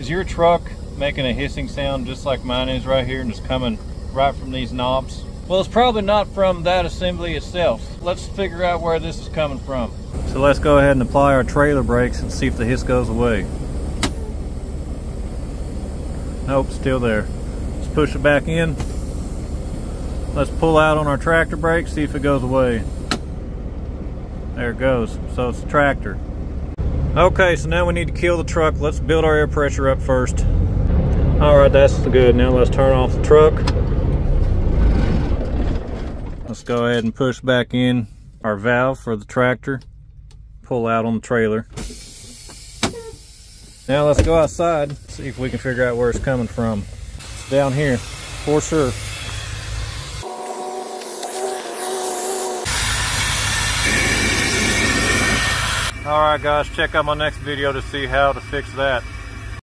Is your truck making a hissing sound just like mine is right here and it's coming right from these knobs? Well, it's probably not from that assembly itself. Let's figure out where this is coming from. So let's go ahead and apply our trailer brakes and see if the hiss goes away. Nope, still there. Let's push it back in. Let's pull out on our tractor brake, see if it goes away. There it goes. So it's the tractor. Okay, so now we need to kill the truck. Let's build our air pressure up first. All right, that's good. Now let's turn off the truck. Let's go ahead and push back in our valve for the tractor. Pull out on the trailer. Now let's go outside, see if we can figure out where it's coming from. It's down here, for sure. Alright guys, check out my next video to see how to fix that.